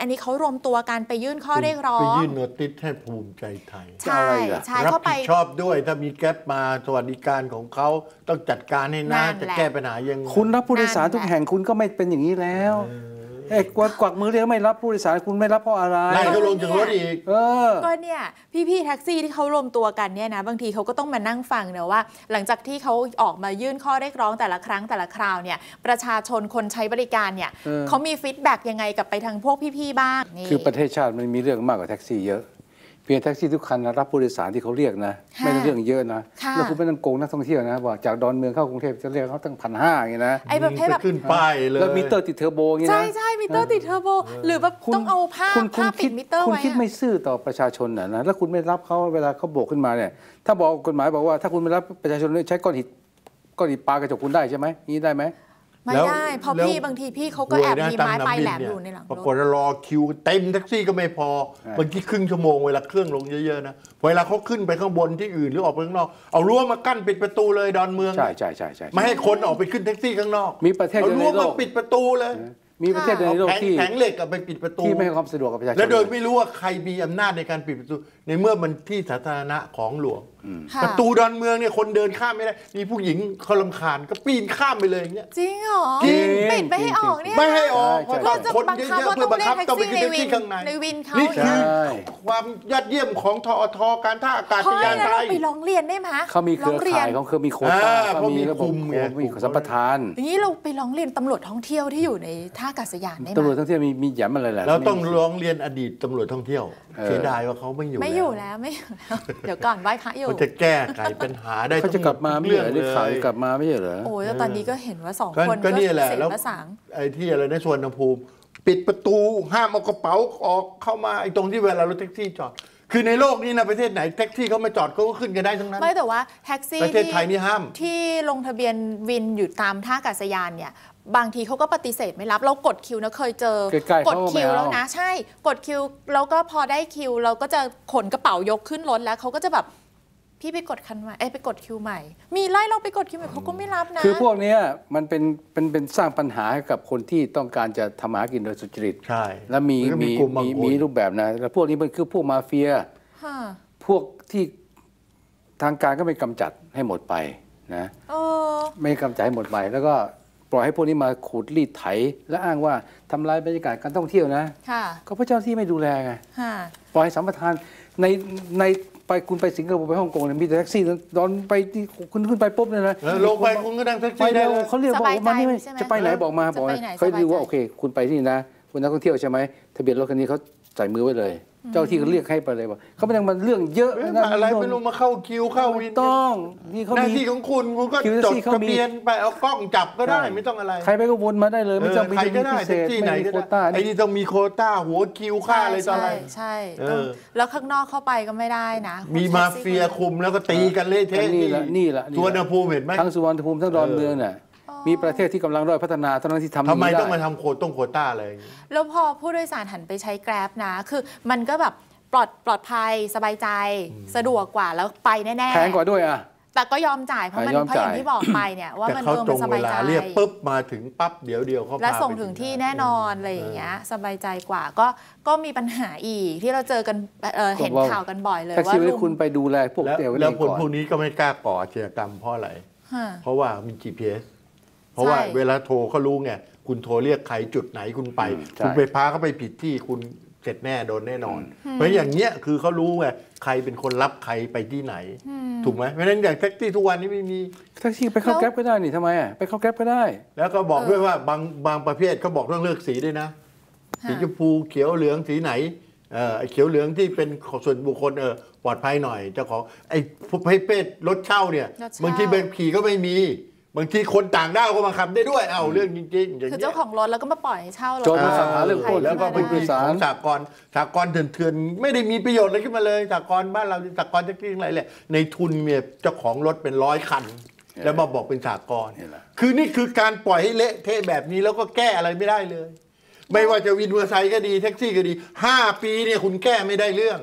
อันนี้เขารวมตัวกันไปยื่นข้อเรียกร้อไปงยื่นโนติสให้ภูมิใจไทย ใช่อะไรล่ะใช่รัเข้าไปผิดชอบด้วยถ้ามีแก๊ปมาสวัสดิการของเขาต้องจัดการให้นะนั่นจะแหละแก้ปัญหายังไงคุณรับผู้โดยสารนั่นแหละทุกแห่งคุณก็ไม่เป็นอย่างนี้แล้ว เอ้ยกวักกวักมือเรียกไม่รับผู้โดยสารคุณไม่รับเพราะอะไรไล่เขาลงจากรถอีก เออ ก็เนี่ยพี่ๆแท็กซี่ที่เขารวมตัวกันเนี่ยนะบางทีเขาก็ต้องมานั่งฟังเนอะว่า หลังจากที่เขาออกมายื่นข้อเรียกร้องแต่ละครั้งแต่ละคราวเนี่ยประชาชนคนใช้บริการเนี่ยเออเขามีฟีดแบ็กยังไงกับไปทางพวกพี่ๆบ้างนี่คือประเทศชาติมันมีเรื่องมากกว่าแท็กซี่เยอะเพียงแท็กซี่ทุกคันนะรับผู้โดยสารที่เขาเรียกนะค่ะไม่ได้เรื่องเยอะนะค่ะแล้วคุณไม่ต้องโกงนักท่องเที่ยวนะบอกจากดอนเมืองเข้ากรุงเทพจะเรียกเขาตั้งพันห้าอย่างนี้นะไอ้ประเภทแบบขึ้นป้ายเลยแล้วมิเตอร์ติดเทอร์โบอย่างนี้ใช่นะใช่มิเตอร์ติดเทอร์โบหรือแบบคุณต้องเอาผ้าคุณคุผ้าณปิคิดดมิเตอร์คุณไว้คิดอะไม่ซื่อต่อประชาชนนะนะแล้วคุณไม่รับเขาเวลาเขาโบกขึ้นมาเนี่ยถ้าบอกกฎหมายบอกว่าถ้าคุณไม่รับประชาชนใช้ก้อนหินก้อนหินปากระจกคุณได้ใช่ไหมนี่ได้ไหม ไม่แล้วได้เพราะแล้วพี่บางทีพี่เขาก็แอบมีไม้ปลายแหลมอยู่ในหลังปรารกถฏรอคิวเต็มแท็กซี่ก็ไม่พอใช่บางทีครึ่งชั่วโมงเวลาเครื่องลงเยอะๆนะเวลาเขาขึ้นไปข้างบนที่อื่นหรือออกไปข้างนอกเอารั้วมากั้นปิดประตูเลยดอนเมืองใช่ใช่ใช่ใช่ไม่ให้คนออกไปขึ้นแท็กซี่ข้างนอก มีประเทศเอาเดียวรั้วในโลมากปิดประตูเลย มีประเทศเดียวในโลกแผงที่แผงเหล็กอะไปปิดประตูที่ไม่ให้ความสะดวกกับประชาชนและโดยไม่รู้ว่าใครมีอำนาจในการปิดประตู ในเมื่อมันที่สาธารณะของหลวงค่ะประตูดอนเมืองเนี่ยคนเดินข้ามไม่ได้ มีผู้หญิงเขาลำคาญก็ปีนข้ามไปเลยอย่างเงี้ยจริงเหรอจริงปิดไม่ให้ออกเนี่ยไม่ให้ออกใช่เพราะเราจะคนบังเยคับอะว่าๆเพื่อบังคับต้ต้อองงไปไปเรียกขึ้นแท็กซี่ข้างในในวินเขานี่คือใช่ความยอดเยี่ยมของทอทการท่าอากาศเฮ้ยยานแล้วไทเรายไปร้องเรียนได้ไหมเขามีเครือร้งรียข่านยของเขามีโควต้าอ่าเขามีระบบเขามีคุมไงมีสัมปทานอย่างนี้เราไปร้องเรียนตำรวจท่องเที่ยวที่อยู่ในท่าอากาศยานได้ไหมตำรวจท่องเที่ยวมีมีแหยมอะไรแหละเราต้องร้องเรียนอดีตตำรวจท่องเที่ยวเออเสียดายว่าเขาไม่อยู่ไม่อยู่แล้วไม่อยู่แล้วเดี๋ยวก่อนไหว้พระอยู่เขาจะแก้ไขปัญหาได้เขาจะกลับมาไม่เรื่ใช่องเหรอเลได้ข่าวยกลับมาไม่ใช่เหรอโอ้ยแล้วตอนนี้ก็เห็นว่าสองก็คนก็นี่แหละเสียแล้วประสางไอ้ที่อะไรนะสวนภูมิปิดประตูห้ามเอากระเป๋าออกเข้ามาไอ้ตรงที่เวลารถแท็กซี่จอด คือในโลกนี้นะประเทศไหนแท็กซี่เขามาจอดเขาก็ขึ้นกันได้ทั้งนั้น ไม่แต่ว่าแท็กซี่ประเทศไทยนี่ห้ามที่ลงทะเบียนวินอยู่ตามท่าอากาศยานเนี่ย บางทีเขาก็ปฏิเสธไม่รับเรากดคิวนะเคยเจอใกล้ๆกดเขาก็ไม่คิวเอาแล้วนะ ใช่กดคิวแล้วก็พอได้คิว เราก็จะขนกระเป๋ายกขึ้นรถแล้วเขาก็จะแบบพี่ไปกดคันใหม่เอ้ยไปกดคิวใหม่ มีไล่เราไปกดคิวใหม่เขาก็ไม่รับนะ คือพวกเนี้ยมันเป็นเป็นเป็นสร้างปัญหาให้กับคนที่ต้องการจะทำหากินโดยสุจริตใช่ แล้วมีนก็มีกลุ่บางมีคนมีรูปแบบนะแล้วพวกนี้มันคือพวกมาเฟียค่ะพวกที่ทางการก็ไม่กำจัดให้หมดไปนะเออไม่กำจัดให้หมดไปแล้วก็ ปล่อยให้พวกนี้มาขูดรีดไถ และอ้างว่าทำลายบรรยากาศการท่องเที่ยวนะค่ะก็เพราะเจ้าหน้าที่ไม่ดูแลไงค่ะปล่อยให้สัมปทานในในไปคุณไปสิงคโปร์ไปฮ่องกงเนี่ยมีแต่แท็กซี่ตอนไปที่คุณขึ้นไปปุ๊บเนี่ยนะแล้วลงไปคุณก็นั่งแท็กไปซี่ได้เร็วเลยเขาเรียกบอกว่ามานี่สบายใจใช่ไหมจะไปไหนบอกมาจะบอกไปมาไหนเขาดูว่าสบายใจโอเค คุณไปที่นี่นะคุณนักท่องเที่ยวใช่ไหมทะเบียนรถคันนี้เขาใส่มือไว้เลย เจ้าที่ก็เรียกให้ไปเลยบอกเขาไม่ต้องมาเรื่องเยอะเอ้ยนะอะไรไม่รู้มาเข้าคิวเข้าวิไม่นต้องนี่เขาหน้ามีที่ของคุณคุณก็คิวแท็จกดซี่เขาทะมีเบียนไปเอากล้องจับก็ได้ใช่ไม่ต้องอะไร ใครไปก็วนมาได้เลย ไม่ต้องเอมีอใครก็ได้พิเศแท็กษซี่ไม่ไหนมีก็โควได้ต้าไอ้นี่ต้องมีโควต้าหัวคิวค่าอะไรต่ออะไรใช่ใช่เออแล้วข้างนอกเข้าไปก็ไม่ได้นะ มีมาเฟียคุมแล้วก็ตีกันเละเทะนี่แหละนี่แหละนี่สแหวนละภูมิเห็นไหมทั้งสุวรรณภูมิทั้งดอนเมืองน่ะ มีประเทศที่กำลังด้อยพัฒนาเท่านั้นที่ทำทำไมย่นี้ต้องมาด้ทำโควต้งโควต้าอะไรอย่างงี้แล้วพอผู้โดยสารหันไปใช้แกร็บนะ คือมันก็แบบปลอดปลอดภัยสบายใจสะดวกกว่าแล้วไปแน่ๆแพงกว่าด้วยอะแต่ก็ยอมจ่ายเพราะมันอะยอมเพราะอย่างจ่ายที่บอกไปเนี่ยว่าแต่มันเขาเออตมัรนงสเวบายลาใจเรียกปุ๊บมาถึงปั๊บเดี๋ยวเดียวเขาและพาส่งไปถึงที่แน่นอนอะไรอย่างเงี้ยสบายใจกว่าก็ก็มีปัญหาอีกที่เราเจอกันเอ่อเห็นข่าวกันบ่อยเลยแท็กว่าซี่ให้ลุงคุณไปดูแลพวกแล้วเดี่ยวแล้วเองคนก่อนพวกนี้ก็ไม่กล้าก่ออาชญากรรมเพราะอะไรฮะเพราะว่ามี GPS เพราะว่าใช่เวลาโทรเขารู้ไงคุณโทรเรียกใครจุดไหนคุณไปอืมใช่คุณไปพาเขาไปผิดที่คุณเสร็จแน่โดนแน่นอน เพราะอย่างเงี้ยคือเขารู้ไงใครเป็นคนรับใครไปที่ไหน ถูกไหมเพราะฉะนั้นอย่างแท็กซี่ทุกวันนี้ไม่มีแท็กซี่ไปเข้าแล้วแก๊ปก็ได้นี่ทำไมอะไปเข้าแก๊ปก็ได้ แล้วก็บอกด้วยว่าบางบางประเภทเขาบอกต้องเลือกสีด้วยนะสีชมพูเขียวเหลืองสีไหนเออไอ้เขียวเหลืองที่เป็นของส่วนบุคคลเออปลอดภัยหน่อยเจ้าของไอ้ประเภทรถเช่าเนี่ยรถเช่าบางทีใบขับขี่ก็ไม่มี บางทีคนต่างด้าวก็มาขับได้ด้วย เอ้าเรื่องจริงๆอย่างคือเงี้เจ้ายของรถแล้วก็มาปล่อยให้เช่ารถโจรมาสั่งหาเรื่องปล้น แล้วก็ใครบางขึ้ทีนมาสารของสากลสากลเถื่อนๆ ไม่ได้มีประโยชน์อะไรขึ้นมาเลยสากลบ้านเราสากลแท็กซี่อะไรแหละในทุนเนี่ยเจ้าของรถเป็นร้อยคัน แล้วมาบอกเป็นสากลนี่แหละ คือนี่คือการปล่อยให้เละเทะแบบนี้แล้วก็แก้อะไรไม่ได้เลย ไม่ว่าจะวินมอเตอร์ไซค์ก็ดีแท็กซี่ก็ดีห้าปีเนี่ยคุณแก้ไม่ได้เรื่อง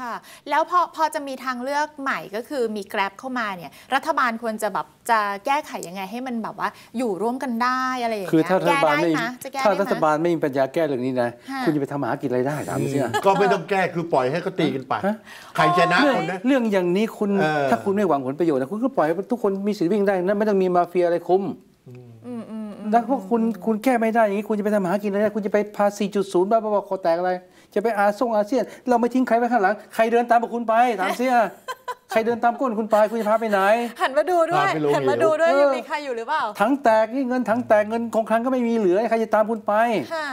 ค่ะ แล้วพอพอจะมีทางเลือกใหม่ก็คือมี Grab เข้ามาเนี่ย รัฐบาลควรจะแบบจะแก้ไขยังไงให้มันแบบว่าอยู่ร่วมกันได้อะไรอย่างคือเงี้ยถ้ารัฐแก้บาลได้ไม่ไหมจะแก้ถ้าได้รัฐไหมบาลไม่มีปัญญาแก้เรื่องนี้นะค่ะคุณจะไปทำมาหากินอะไรได้ถามสิอะก็ไม่ต้องแก้คือปล่อยให้เขาตีกันไปฮะใครชนะเรื่องคนนะเรื่องอย่างนี้คุณเออถ้าคุณไม่หวังผลประโยชน์นะคุณก็ปล่อยให้ทุกคนมีสิทธิ์วิ่งได้นะไม่ต้องมีมาเฟียอะไรคุมอืมอืมอืม แล้วพวกคุณคุณแก้ไม่ได้อย่างนี้คุณจะไปทำมาหากินอะไรได้คุณจะไปพา 4.0 บ้าบอคอแตกอะไร จะไปอาซ่งอาเซียน เราไม่ทิ้งใครไว้ข้างหลัง ใครเดินตามพวกคุณไปถามเสียใครเดินตามก้นคุณไปคุณจะพาไปไหน หันมาดูด้วยพาไปลงหันมาดูด้วยเหวยังมีใครอยู่หรือเปล่าถังแตกนี่เงินถังแตกเงินคงคลังก็ไม่มีเหลือใครจะตามคุณไปค่ะ